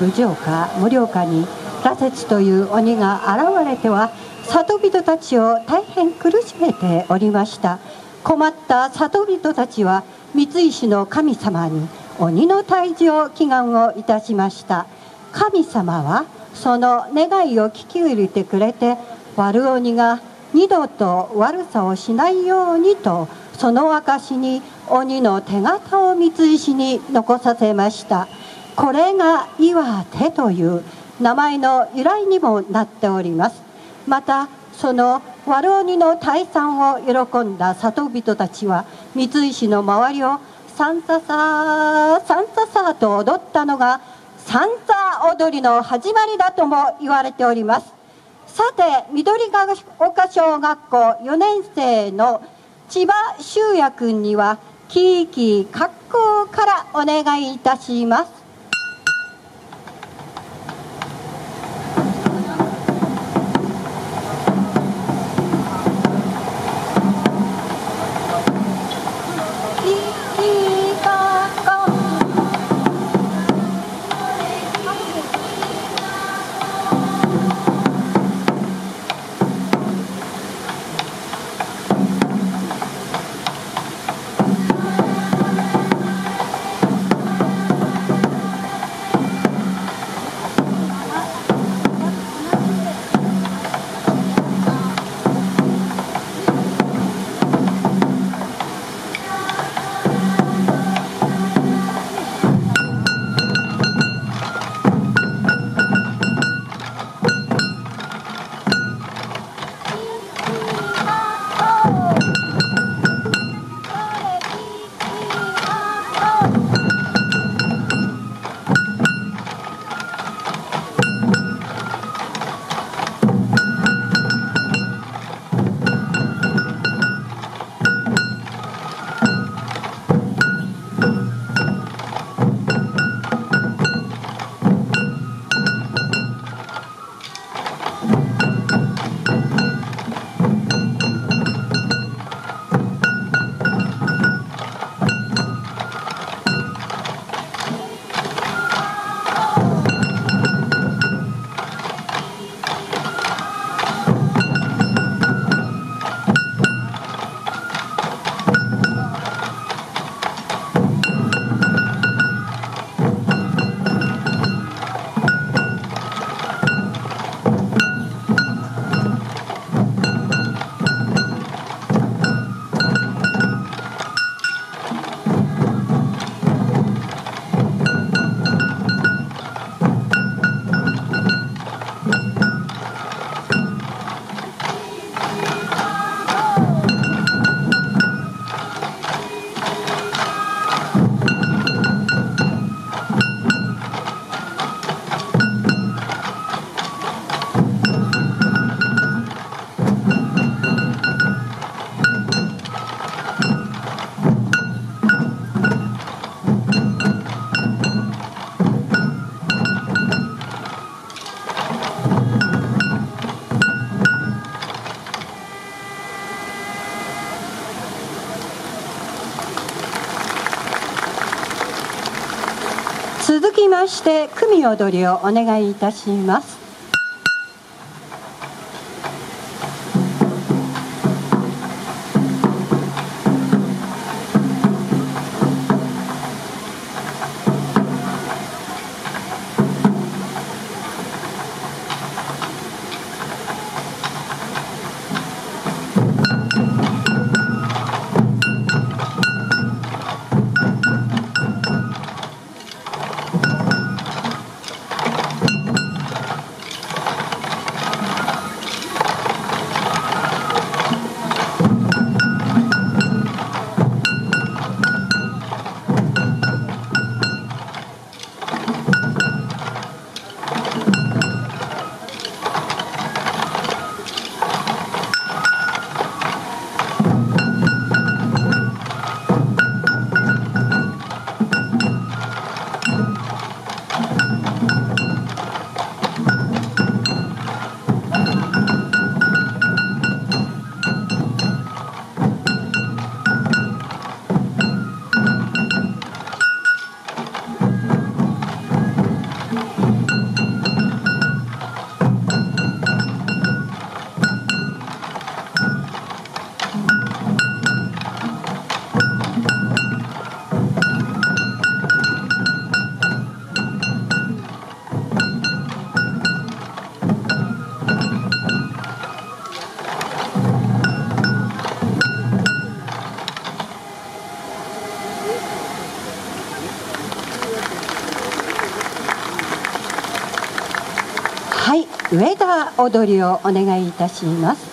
南部城下盛岡に羅刹という鬼が現れては里人たちを大変苦しめておりました。困った里人たちは三石の神様に鬼の退治を祈願をいたしました。神様はその願いを聞き入れてくれて悪鬼が二度と悪さをしないようにとその証に鬼の手形を三石に残させました。これが岩手という名前の由来にもなっております。またその悪鬼の退散を喜んだ里人たちは三石の周りをサンササーサンササーと踊ったのがサンサ踊りの始まりだとも言われております。さて緑が丘小学校4年生の千葉修也君にはキーキー格好からお願いいたします。して組踊りをお願いいたします。 감사합니다. 上田踊りをお願いいたします。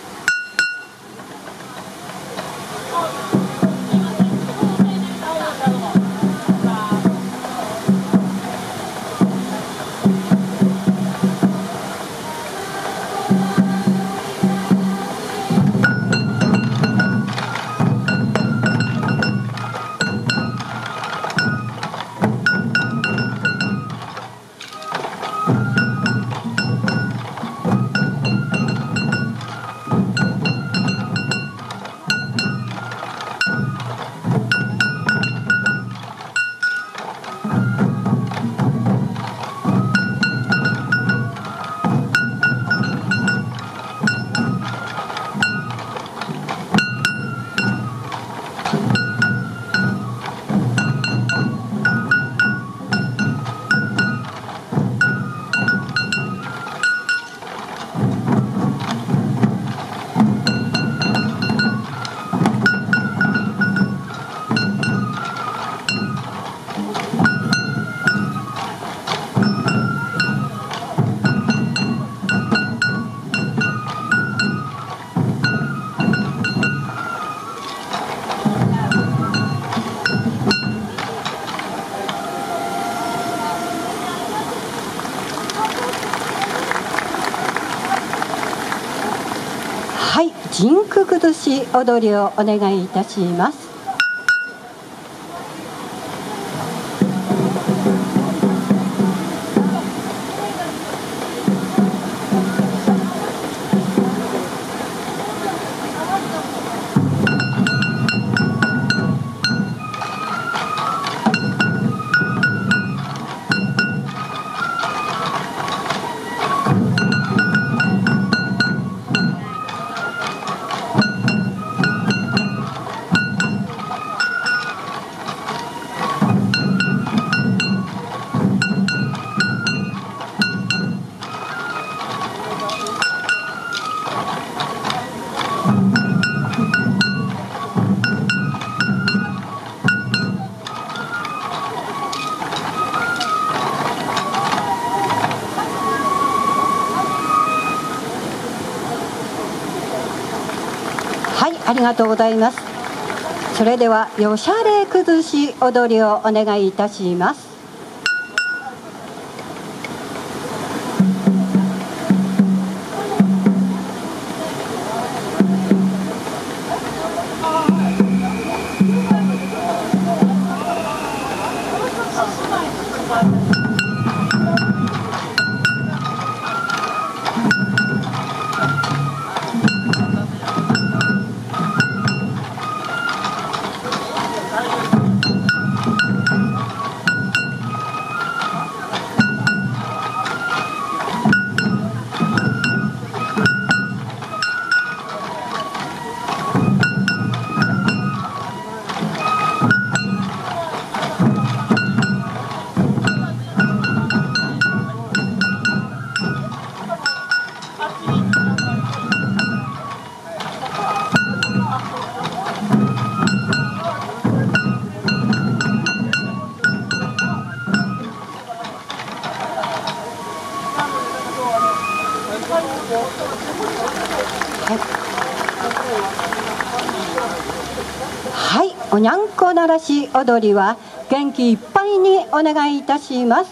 し踊りをお願いいたします。ありがとうございます。それではよしゃれ崩し踊りをお願いいたします。らし踊りは元気いっぱいにお願いいたします。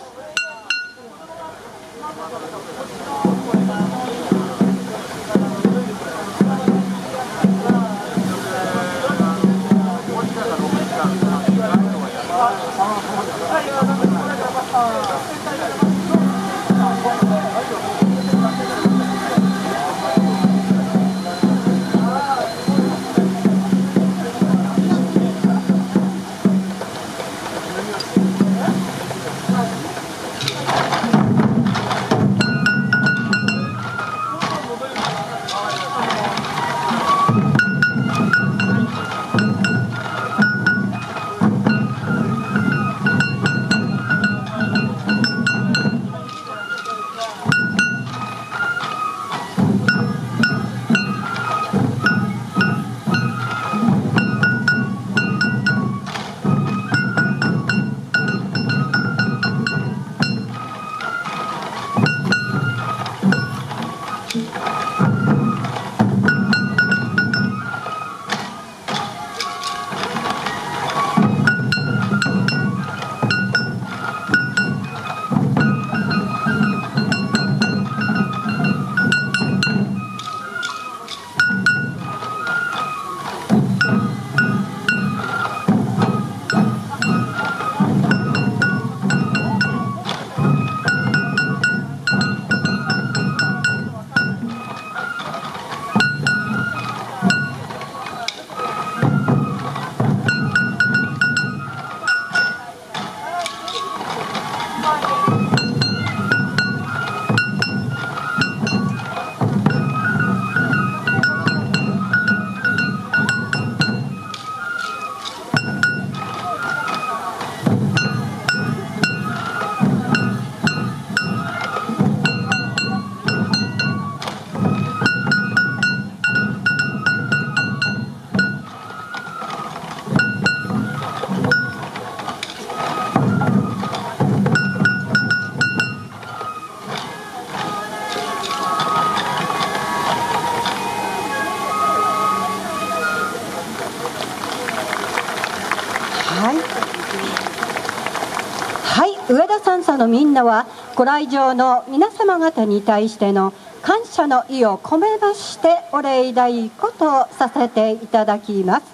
上田三佐のみんなはご来場の皆様方に対しての感謝の意を込めましてお礼太鼓とさせていただきます。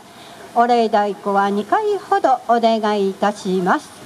お礼太鼓は2回ほどお願いいたします。